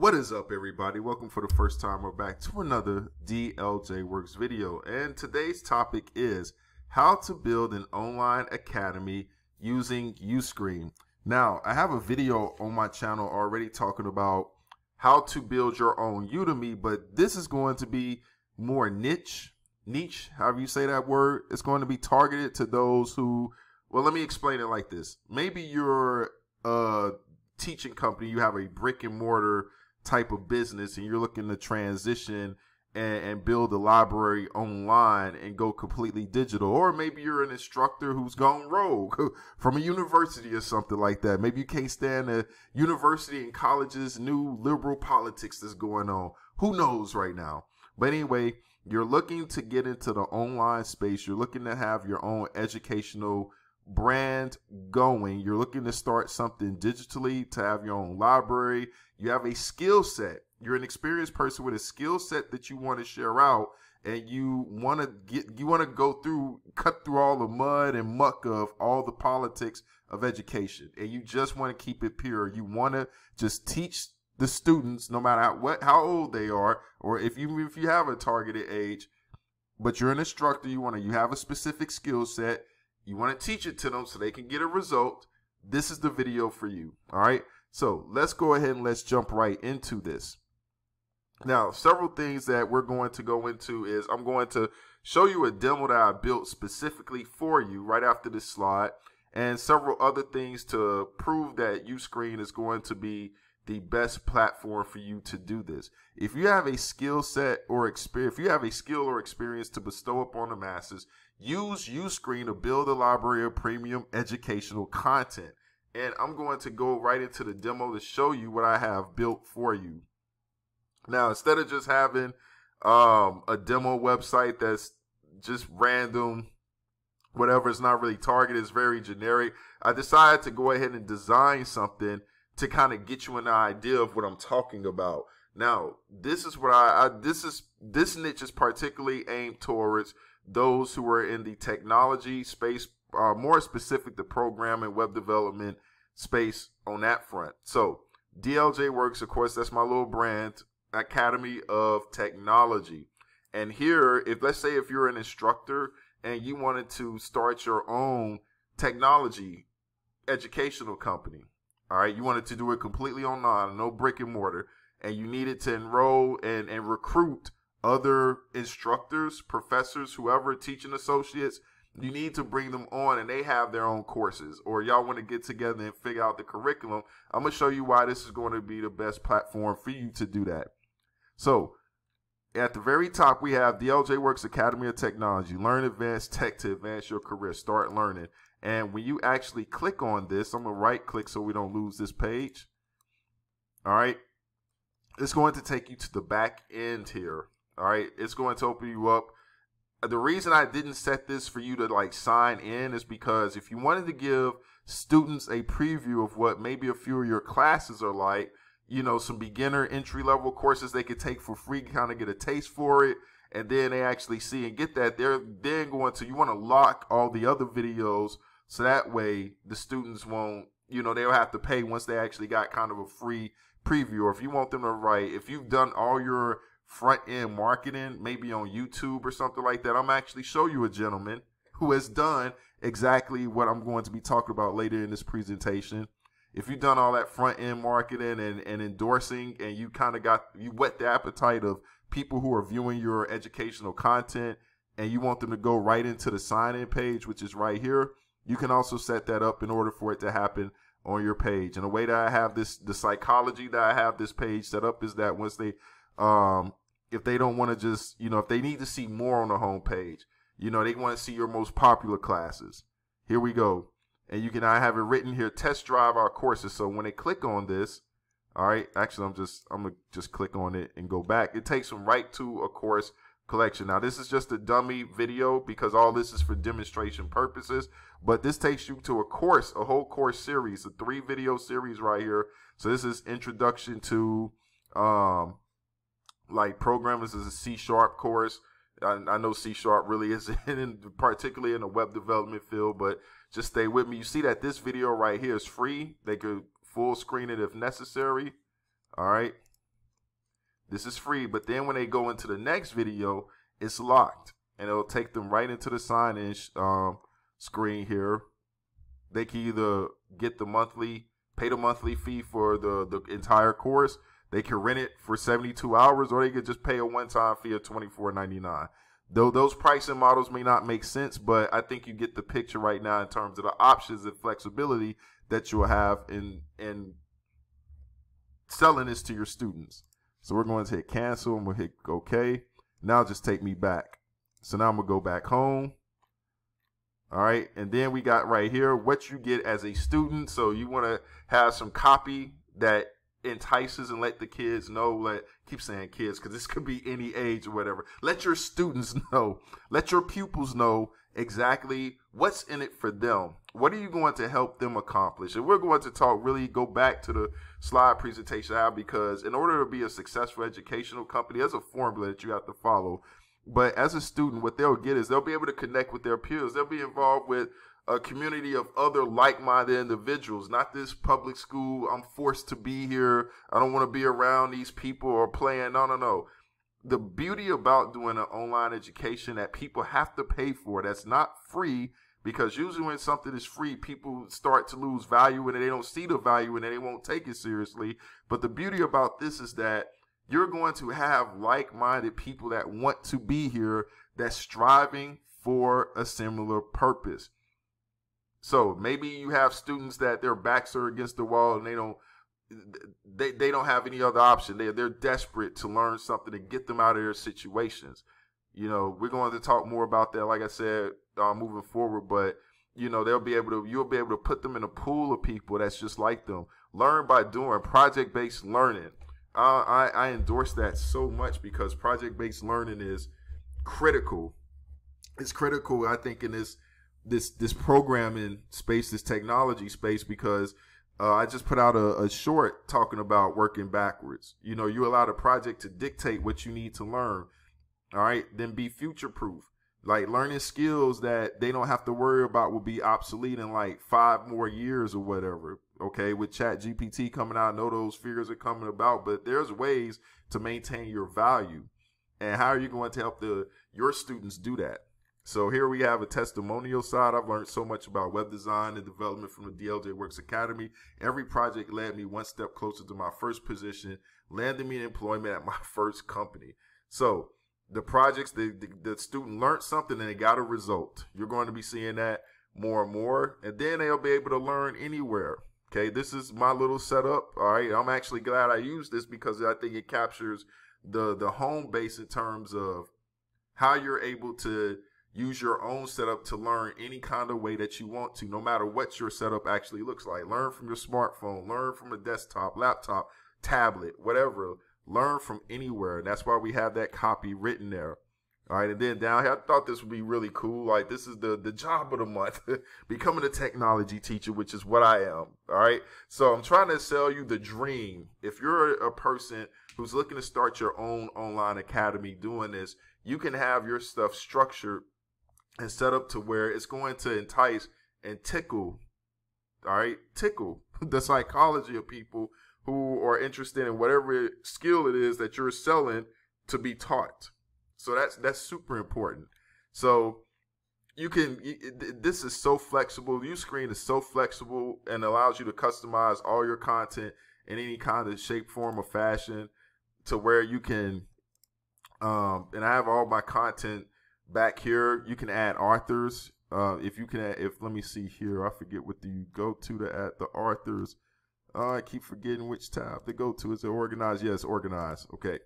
What is up, everybody? Welcome for the first time. We're back to another DLJ Works video. And today's topic is how to build an online academy using Uscreen. Now, I have a video on my channel already talking about how to build your own Udemy, but this is going to be more niche, niche, however you say that word. It's going to be targeted to those who, well, let me explain it like this. Maybe you're a teaching company, you have a brick and mortar type of business and you're looking to transition and, and, build a library online and go completely digital. Or maybe you're an instructor who's gone rogue from a university or something like that. Maybe you can't stand the university and college's new liberal politics that's going on. Who knows right now? But anyway, you're looking to get into the online space. You're looking to have your own educational brand going. You're looking to start something digitally to have your own library. You have a skill set. You're an experienced person with a skill set that you want to share out and you want to get you want to go through cut through all the mud and muck of all the politics of education and you just want to keep it pure. You want to just teach the students no matter what how old they are or if you if you have a targeted age but you're an instructor you want to you have a specific skill set you want to teach it to them so they can get a result. This is the video for you. All right. So let's go ahead and let's jump right into this. Now, several things that we're going to go into is I'm going to show you a demo that I built specifically for you right after this slide and several other things to prove that Uscreen is going to be the best platform for you to do this. If you have a skill set or experience, if you have a skill or experience to bestow upon the masses, use Uscreen to build a library of premium educational content. And I'm going to go right into the demo to show you what I have built for you. Now, instead of just having um, a demo website that's just random, whatever, it's not really targeted, it's very generic, I decided to go ahead and design something to kind of get you an idea of what I'm talking about. Now, this is what I, I this is this niche is particularly aimed towards those who are in the technology space, uh, more specific the programming, web development space on that front. So DLJ Works, of course, that's my little brand, Academy of Technology. And here, if let's say if you're an instructor and you wanted to start your own technology educational company, all right, you wanted to do it completely online, no brick and mortar, and you needed to enroll and, and recruit other instructors, professors, whoever, teaching associates, you need to bring them on and they have their own courses or y'all want to get together and figure out the curriculum. I'm going to show you why this is going to be the best platform for you to do that. So, at the very top, we have the LJ Works Academy of Technology. Learn advanced tech to advance your career. Start learning. And when you actually click on this, I'm going to right click so we don't lose this page. All right. It's going to take you to the back end here. All right. It's going to open you up. The reason I didn't set this for you to like sign in is because if you wanted to give students a preview of what maybe a few of your classes are like, you know, some beginner entry level courses they could take for free, kind of get a taste for it. And then they actually see and get that. They're then going to, you want to lock all the other videos so that way the students won't, you know, they'll have to pay once they actually got kind of a free preview. Or if you want them to write, if you've done all your front end marketing, maybe on YouTube or something like that, I'm actually show you a gentleman who has done exactly what I'm going to be talking about later in this presentation. If you've done all that front end marketing and, and endorsing and you kind of got you whet the appetite of people who are viewing your educational content and you want them to go right into the sign in page, which is right here, you can also set that up in order for it to happen on your page. And the way that I have this, the psychology that I have this page set up is that once they, um, if they don't want to just, you know, if they need to see more on the home page, you know, they want to see your most popular classes. Here we go. And you can, I have it written here, test drive our courses. So when they click on this, all right, actually, I'm just, I'm to just click on it and go back. It takes them right to a course collection. Now, this is just a dummy video because all this is for demonstration purposes, but this takes you to a course, a whole course series, a three video series right here. So this is introduction to, um, like programmers is a C sharp course. I, I know C sharp really is in, particularly in the web development field, but just stay with me. You see that this video right here is free. They could full screen it if necessary. All right. This is free, but then when they go into the next video, it's locked, and it'll take them right into the sign-in um, screen here. They can either get the monthly, pay the monthly fee for the the entire course. They can rent it for 72 hours, or they could just pay a one-time fee of 24.99. Though those pricing models may not make sense, but I think you get the picture right now in terms of the options and flexibility that you'll have in in selling this to your students. So we're going to hit cancel and we'll hit OK. Now just take me back. So now I'm gonna go back home. All right, and then we got right here what you get as a student. So you want to have some copy that entices and let the kids know let keep saying kids because this could be any age or whatever. Let your students know. Let your pupils know exactly what's in it for them. What are you going to help them accomplish? And we're going to talk really go back to the slide presentation out because in order to be a successful educational company there's a formula that you have to follow. But as a student what they'll get is they'll be able to connect with their peers. They'll be involved with a community of other like-minded individuals not this public school i'm forced to be here i don't want to be around these people or playing no no no. The beauty about doing an online education that people have to pay for that's not free because usually when something is free people start to lose value and they don't see the value and they won't take it seriously. But the beauty about this is that you're going to have like-minded people that want to be here that's striving for a similar purpose so maybe you have students that their backs are against the wall and they don't they, they don't have any other option. They they're desperate to learn something to get them out of their situations. You know, we're going to talk more about that, like I said, uh, moving forward. But you know, they'll be able to you'll be able to put them in a pool of people that's just like them. Learn by doing project based learning. Uh, I I endorse that so much because project based learning is critical. It's critical, I think, in this this this programming space, this technology space, because uh, I just put out a, a, short talking about working backwards. You know, you allow the project to dictate what you need to learn. All right, then be future proof. Like learning skills that they don't have to worry about will be obsolete in like five more years or whatever. Okay, with Chat GPT coming out, I know those fears are coming about, but there's ways to maintain your value. And how are you going to help the your students do that? So here we have a testimonial side. I've learned so much about web design and development from the DLJ Works Academy. Every project led me one step closer to my first position, landing me employment at my first company. So the projects, the, the, the student learned something and they got a result. You're going to be seeing that more and more. And then they'll be able to learn anywhere. Okay, this is my little setup. All right, I'm actually glad I used this because I think it captures the the home base in terms of how you're able to use your own setup to learn any kind of way that you want to, no matter what your setup actually looks like. Learn from your smartphone, learn from a desktop, laptop, tablet, whatever. Learn from anywhere. That's why we have that copy written there. All right, and then down here, I thought this would be really cool. Like this is the the job of the month, becoming a technology teacher, which is what I am. All right, so I'm trying to sell you the dream. If you're a person who's looking to start your own online academy doing this, you can have your stuff structured and set up to where it's going to entice and tickle, all right, tickle the psychology of people who are interested in whatever skill it is that you're selling to be taught. So that's that's super important. So you can this is so flexible. Uscreen is so flexible and allows you to customize all your content in any kind of shape, form, or fashion to where you can um and I have all my content back here you can add authors uh, if you can add, if let me see here i forget what you go to to add the authors uh, i keep forgetting which tab to go to. Is it organized? Yes organized. Okay.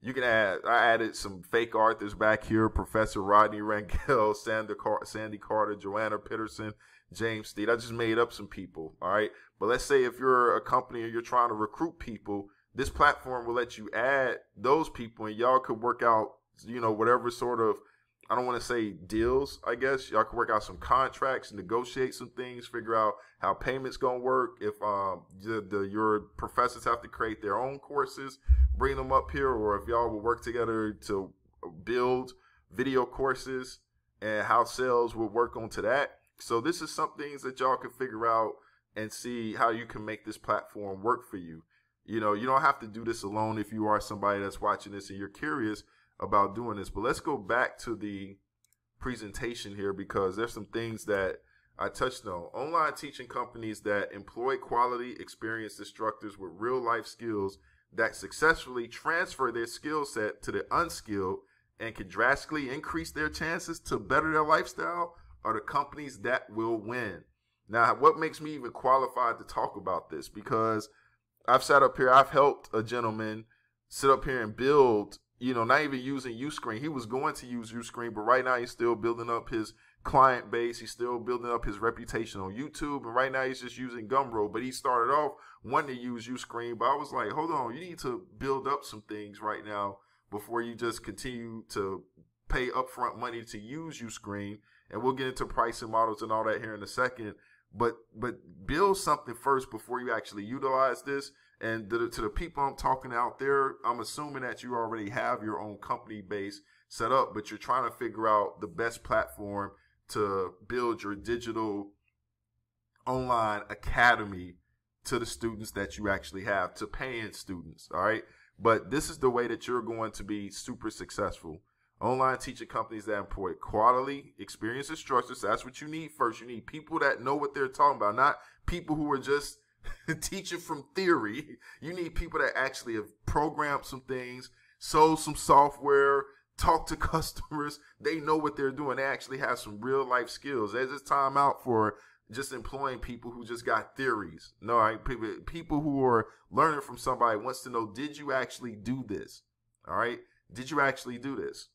You can add i added some fake authors back here. Professor rodney rangel Sandra Car- sandy carter joanna peterson james steed. I just made up some people all right? But let's say if you're a company and you're trying to recruit people this platform will let you add those people and y'all could work out you know whatever sort of I don't want to say deals, I guess. Y'all can work out some contracts, negotiate some things, figure out how payments gonna work. If um the, the your professors have to create their own courses, bring them up here, or if y'all will work together to build video courses and how sales will work onto that. So this is some things that y'all can figure out and see how you can make this platform work for you. You know, you don't have to do this alone if you are somebody that's watching this and you're curious about doing this. But let's go back to the presentation here because there's some things that I touched on. Online teaching companies that employ quality, experienced instructors with real life skills that successfully transfer their skill set to the unskilled and can drastically increase their chances to better their lifestyle are the companies that will win. Now, what makes me even qualified to talk about this? Because I've sat up here, I've helped a gentleman sit up here and build, you know, not even using Uscreen. He was going to use Uscreen, but right now he's still building up his client base. He's still building up his reputation on YouTube. And right now he's just using Gumroad. But he started off wanting to use Uscreen. But I was like, hold on, you need to build up some things right now before you just continue to pay upfront money to use Uscreen. And we'll get into pricing models and all that here in a second. But but build something first before you actually utilize this. And to the, to the people I'm talking out there, I'm assuming that you already have your own company base set up, but you're trying to figure out the best platform to build your digital online academy to the students that you actually have, to paying students. All right. But this is the way that you're going to be super successful. Online teaching companies that employ quality, experienced instructors. That's what you need first. You need people that know what they're talking about, not people who are just teaching from theory. You need people that actually have programmed some things, sold some software, talk to customers. They know what they're doing. They actually have some real life skills. There's this time out for just employing people who just got theories. No, people, people who are learning from somebody wants to know, did you actually do this? All right. Did you actually do this?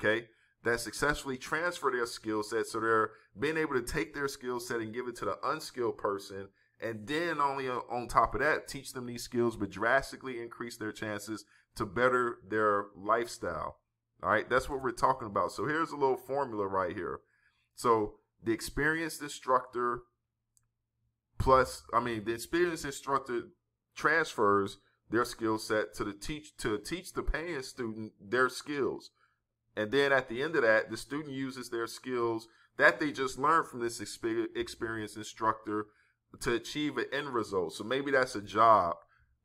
Okay. That successfully transfer their skill set. So they're being able to take their skill set and give it to the unskilled person. And then only on top of that, teach them these skills, but drastically increase their chances to better their lifestyle. All right, that's what we're talking about. So here's a little formula right here. So the experienced instructor plus, I mean, the experienced instructor transfers their skill set to the teach to teach the paying student their skills. And then at the end of that, the student uses their skills that they just learned from this experienced instructor to achieve an end result. So maybe that's a job,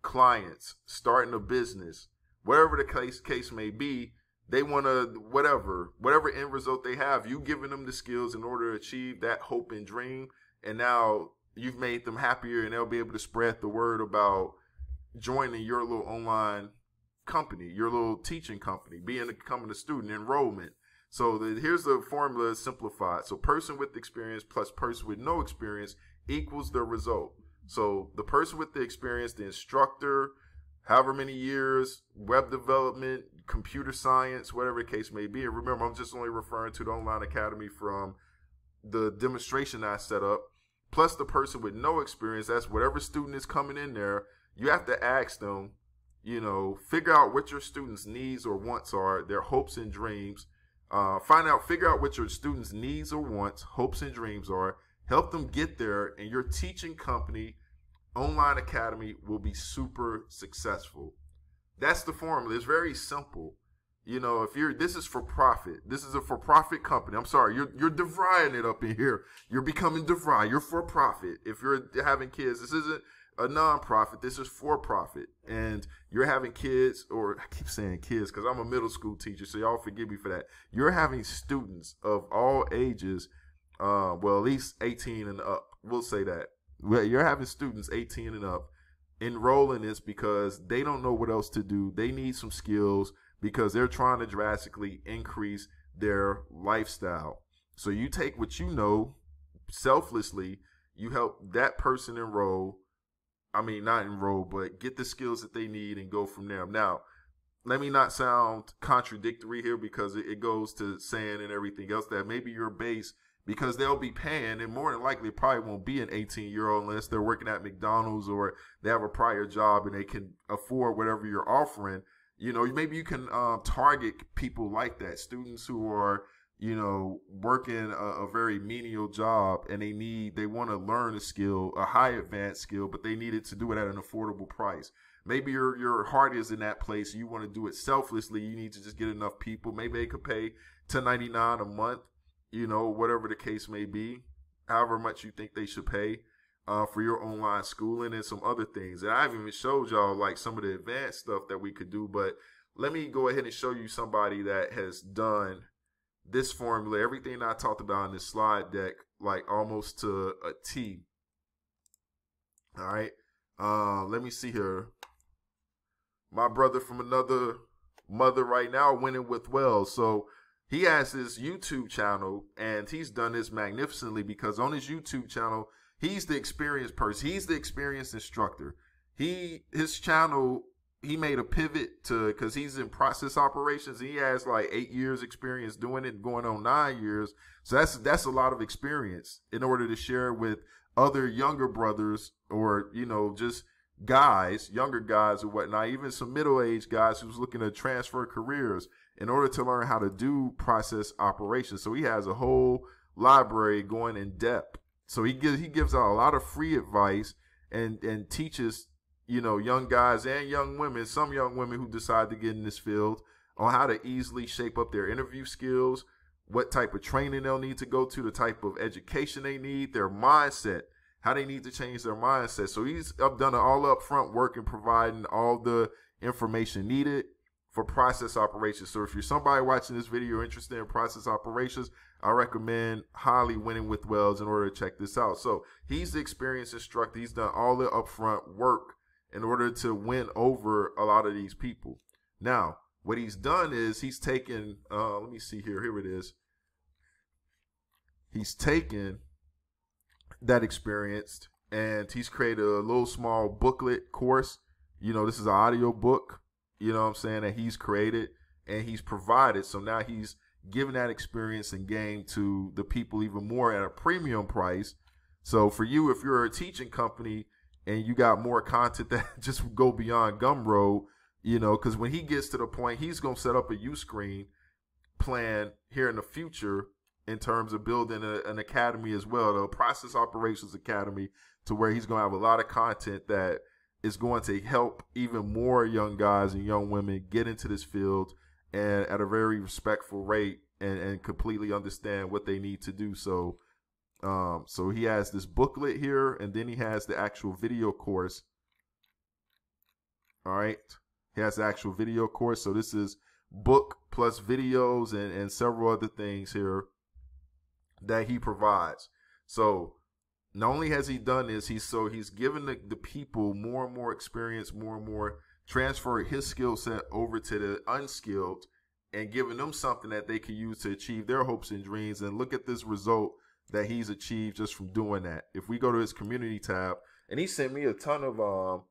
clients, starting a business, wherever the case case may be they want to whatever whatever end result they have you giving them the skills in order to achieve that hope and dream. And now you've made them happier and they'll be able to spread the word about joining your little online company your little teaching company being becoming a student enrollment. So the, here's the formula simplified. So person with experience plus person with no experience equals the result so the person with the experience the instructor however many years, web development, computer science, whatever the case may be. And remember, I'm just only referring to the online academy from the demonstration I set up, plus the person with no experience. That's whatever student is coming in there. You have to ask them, you know, figure out what your students' needs or wants are, their hopes and dreams. Uh, find out, figure out what your students' needs or wants, hopes and dreams are. Help them get there, and your teaching company online academy will be super successful. That's the formula. It's very simple. You know, if you're this is for profit. This is a for profit company. I'm sorry, you're you're DeVrying it up in here. You're becoming DeVry. You're for profit. If you're having kids, this isn't a nonprofit. This is for profit, and you're having kids, or I keep saying kids because I'm a middle school teacher, so y'all forgive me for that. You're having students of all ages, uh, well, at least 18 and up. We'll say that well, you're having students 18 and up enroll in this because they don't know what else to do. They need some skills because they're trying to drastically increase their lifestyle. So you take what you know selflessly, you help that person enroll. I mean, not enroll, but get the skills that they need and go from there. Now, let me not sound contradictory here because it, goes to saying and everything else that maybe your base because they'll be paying, and more than likely, probably won't be an 18 year old unless they're working at McDonald's or they have a prior job and they can afford whatever you're offering. You know, maybe you can um, target people like that, students who are, you know, working a, a very menial job and they need, they want to learn a skill, a high advanced skill, but they need it to do it at an affordable price. Maybe your your heart is in that place. You want to do it selflessly. You need to just get enough people. Maybe they could pay 10.99 a month you know, whatever the case may be, however much you think they should pay. uh, for your online schooling and some other things. And I haven't even showed y'all like some of the advanced stuff that we could do, but let me go ahead and show you somebody that has done this formula, everything I talked about in this slide deck, like almost to a T. All right. Uh, let me see here. My brother from another mother right now winning with Wells. So he has his YouTube channel and he's done this magnificently because on his YouTube channel, he's the experienced person. He's the experienced instructor. He his channel he made a pivot to because he's in process operations. He has like eight years experience doing it, going on nine years. So that's that's a lot of experience in order to share with other younger brothers or you know just guys, younger guys or whatnot, even some middle aged guys who's looking to transfer careers in order to learn how to do process operations. So he has a whole library going in depth. So he gives he gives out a lot of free advice and and teaches you know young guys and young women, some young women who decide to get in this field on how to easily shape up their interview skills, what type of training they'll need to go to, the type of education they need, their mindset, how they need to change their mindset. So he's up done all upfront work in providing all the information needed for process operations. So if you're somebody watching this video interested in process operations, I recommend highly winning with Wells in order to check this out. So he's the experienced instructor. He's done all the upfront work in order to win over a lot of these people. Now, what he's done is he's taken, uh, let me see here, here it is. He's taken that experience and he's created a little small booklet course. You know, this is an audio book you know what I'm saying, that he's created and he's provided. So now he's giving that experience and game to the people even more at a premium price. So for you, if you're a teaching company and you got more content that just go beyond Gumroad, you know, because when he gets to the point, he's going to set up a screen plan here in the future in terms of building a, an academy as well, the Process Operations Academy, to where he's going to have a lot of content that is going to help even more young guys and young women get into this field and at a very respectful rate and, and completely understand what they need to do. So, um, so he has this booklet here, and then he has the actual video course. All right, he has the actual video course. So this is book plus videos and, and several other things here that he provides. So not only has he done this, he's so he's given the, the people more and more experience, more and more transfer his skill set over to the unskilled and giving them something that they can use to achieve their hopes and dreams. And look at this result that he's achieved just from doing that. If we go to his community tab, and he sent me a ton of um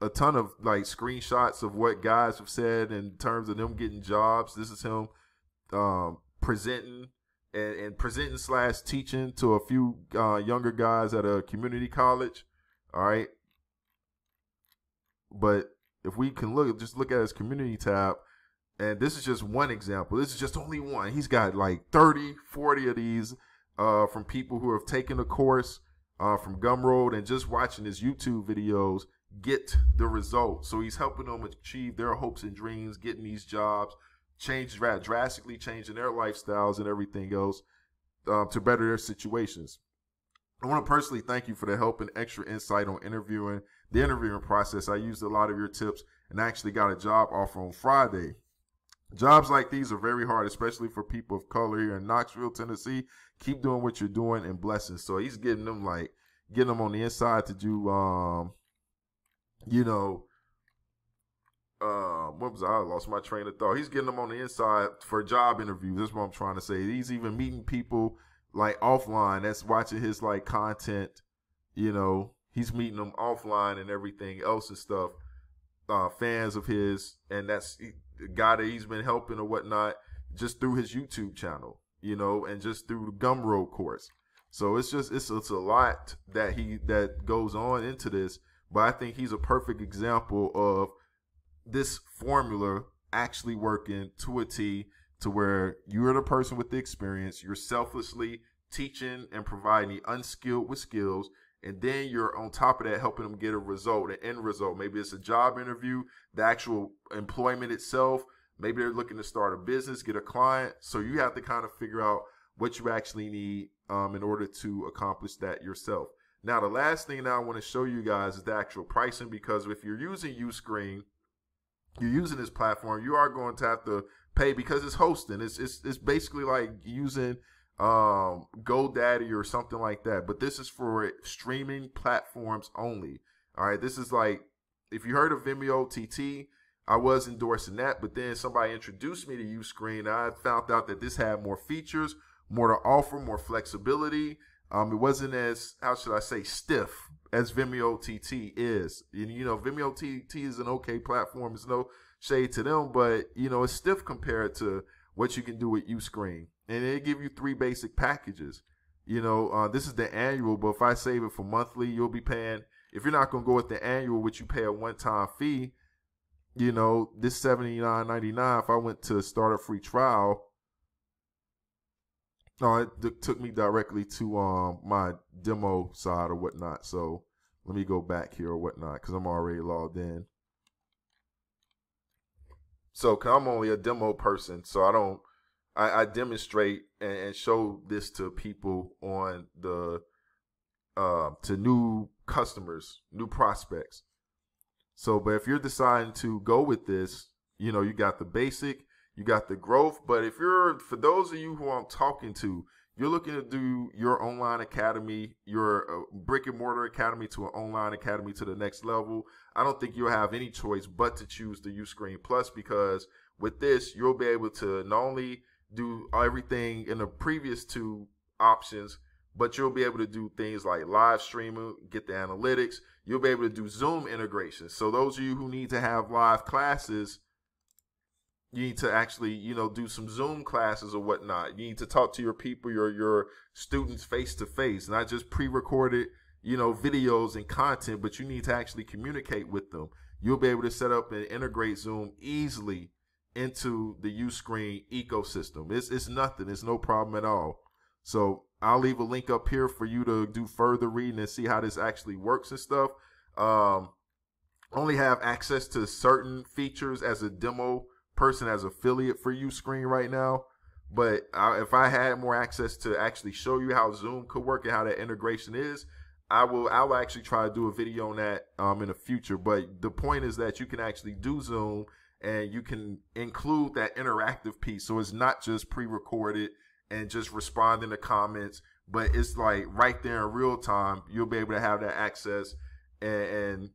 a ton of like screenshots of what guys have said in terms of them getting jobs. This is him um presenting and, and presenting slash teaching to a few uh, younger guys at a community college. All right. But if we can look, just look at his community tab, and this is just one example. This is just only one. He's got like 30, 40 of these uh, from people who have taken a course uh, from Gumroad and just watching his YouTube videos get the results. So he's helping them achieve their hopes and dreams, getting these jobs, changed drastically changing their lifestyles and everything else um, to better their situations. I want to personally thank you for the help and extra insight on interviewing the interviewing process. I used a lot of your tips and actually got a job offer on Friday. Jobs like these are very hard, especially for people of color here in Knoxville, Tennessee. Keep doing what you're doing and blessings. So he's getting them like getting them on the inside to do um you know uh, what was I? I lost my train of thought. He's getting them on the inside for job interviews. That's what I'm trying to say. He's even meeting people like offline that's watching his like content. You know, he's meeting them offline and everything else and stuff. Uh, fans of his, and that's the guy that he's been helping or whatnot just through his YouTube channel, you know, and just through the Gumroad course. So it's just it's it's a lot that he that goes on into this, but I think he's a perfect example of this formula actually working to a T to where you're the person with the experience, you're selflessly teaching and providing the unskilled with skills, and then you're on top of that helping them get a result, an end result. Maybe it's a job interview, the actual employment itself. Maybe they're looking to start a business, get a client. So you have to kind of figure out what you actually need um, in order to accomplish that yourself. Now, the last thing that I want to show you guys is the actual pricing because if you're using Uscreen, you're using this platform, you are going to have to pay because it's hosting. It's it's, it's basically like using um, GoDaddy or something like that. But this is for streaming platforms only. All right, this is like if you heard of Vimeo OTT, I was endorsing that, but then somebody introduced me to Uscreen. I found out that this had more features, more to offer, more flexibility. Um, it wasn't as how should I say stiff as Vimeo OTT is. And, you know, Vimeo OTT is an okay platform. It's no shade to them, but you know, it's stiff compared to what you can do with Uscreen. And they give you three basic packages. You know, uh, this is the annual, but if I save it for monthly, you'll be paying. If you're not gonna go with the annual, which you pay a one-time fee, you know, this seventy nine ninety nine. If I went to start a free trial, no, it d- took me directly to um my demo side or whatnot. So let me go back here or whatnot because I'm already logged in. So i I'm only a demo person, so I don't. I, I demonstrate and, and, show this to people on the uh, to new customers, new prospects. So, but if you're deciding to go with this, you know, you got the basic, you got the growth. But if you're, for those of you who I'm talking to, you're looking to do your online academy, your uh, brick and mortar academy to an online academy to the next level, I don't think you'll have any choice but to choose the Uscreen Plus because with this, you'll be able to not only do everything in the previous two options, but you'll be able to do things like live streaming, get the analytics. You'll be able to do Zoom integration. So those of you who need to have live classes, you need to actually you know do some zoom classes or whatnot. You need to talk to your people your your students face to face not just pre-recorded you know videos and content but you need to actually communicate with them. You'll be able to set up and integrate zoom easily into the Uscreen ecosystem. It's, it's nothing. It's no problem at all. So i'll leave a link up here for you to do further reading and see how this actually works and stuff. Um only have access to certain features as a demo person as affiliate for Uscreen right now. But I, if I had more access to actually show you how Zoom could work and how that integration is, I will. I will actually try to do a video on that um, in the future. But the point is that you can actually do Zoom and you can include that interactive piece. So it's not just pre-recorded and just responding to comments, but it's like right there in real time. You'll be able to have that access and, and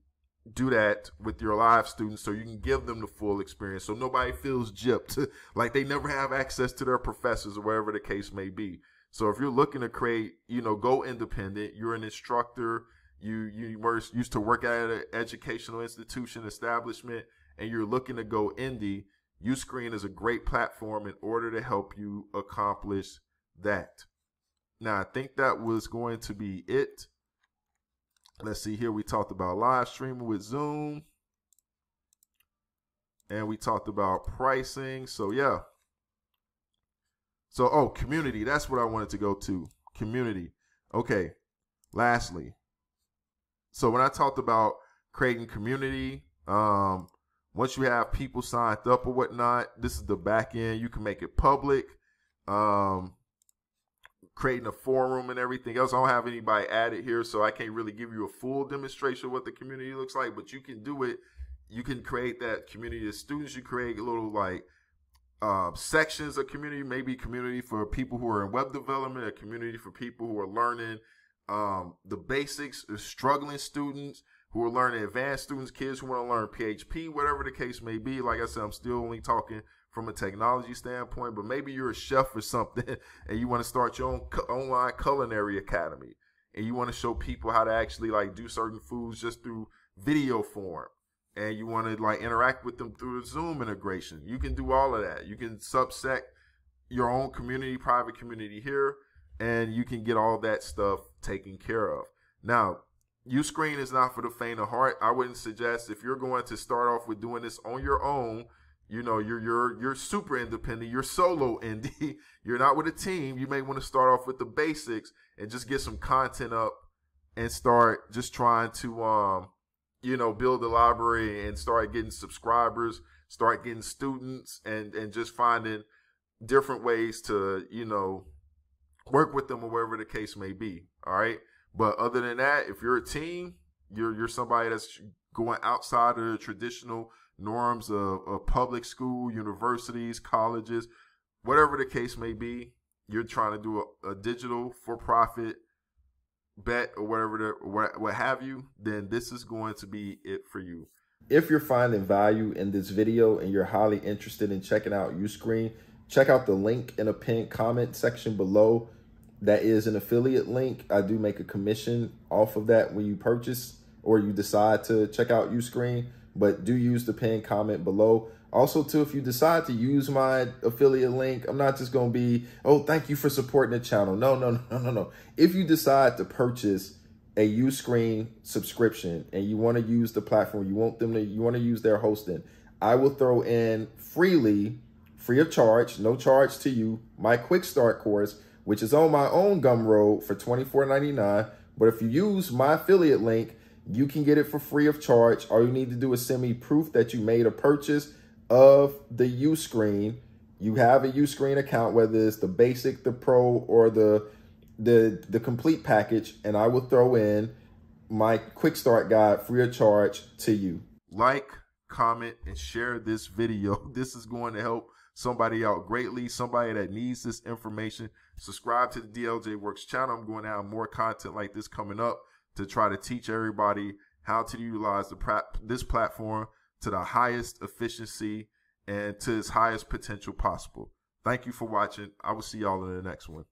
do that with your live students so you can give them the full experience so nobody feels gypped like they never have access to their professors or wherever the case may be. So if you're looking to create you know go independent you're an instructor you you were used to work at an educational institution establishment and you're looking to go indie uscreen is a great platform in order to help you accomplish that. Now i think that was going to be it Let's see here. We talked about live streaming with Zoom. And we talked about pricing. So, yeah. So, oh, community. That's what I wanted to go to. Community. Okay. Lastly. So, when I talked about creating community, um, once you have people signed up or whatnot, this is the back end. You can make it public. Um, creating a forum and everything else. I don't have anybody added here, so I can't really give you a full demonstration of what the community looks like, but you can do it. You can create that community. of students, you create little like uh, sections of community, maybe community for people who are in web development, a community for people who are learning um, the basics, struggling students who are learning advanced students, kids who want to learn PHP, whatever the case may be. Like I said, I'm still only talking from a technology standpoint, but maybe you're a chef or something and you want to start your own online culinary academy and you want to show people how to actually like do certain foods just through video form and you want to like interact with them through the Zoom integration. You can do all of that. You can subsect your own community, private community here, and you can get all that stuff taken care of. Now, Uscreen is not for the faint of heart. I wouldn't suggest if you're going to start off with doing this on your own you know you're you're you're super independent you're solo indie you're not with a team you may want to start off with the basics and just get some content up and start just trying to um you know build a library and start getting subscribers start getting students and and just finding different ways to you know work with them or wherever the case may be all right? But other than that, if you're a team, you're you're somebody that's going outside of the traditional norms of, of public school, universities, colleges, whatever the case may be. You're trying to do a, a digital for profit bet or whatever the what, what have you, then this is going to be it for you. If you're finding value in this video and you're highly interested in checking out Uscreen, check out the link in a pinned comment section below. That is an affiliate link. I do make a commission off of that when you purchase or you decide to check out Uscreen, but do use the pinned comment below. Also, too, if you decide to use my affiliate link, I'm not just going to be, oh, thank you for supporting the channel. No, no, no, no, no. If you decide to purchase a Uscreen subscription and you want to use the platform, you want them to, you want to use their hosting, I will throw in freely, free of charge, no charge to you, my quick start course, which is on my own Gumroad for $24.99. But if you use my affiliate link, you can get it for free of charge. All you need to do is send me proof that you made a purchase of the Uscreen. You have a Uscreen account, whether it's the basic, the pro, or the the the complete package, and I will throw in my quick start guide free of charge to you. Like, comment, and share this video. This is going to help somebody out greatly, somebody that needs this information. Subscribe to the DLJ Works channel. I'm going to have more content like this coming up to try to teach everybody how to utilize the this platform to the highest efficiency and to its highest potential possible. Thank you for watching. I will see y'all in the next one.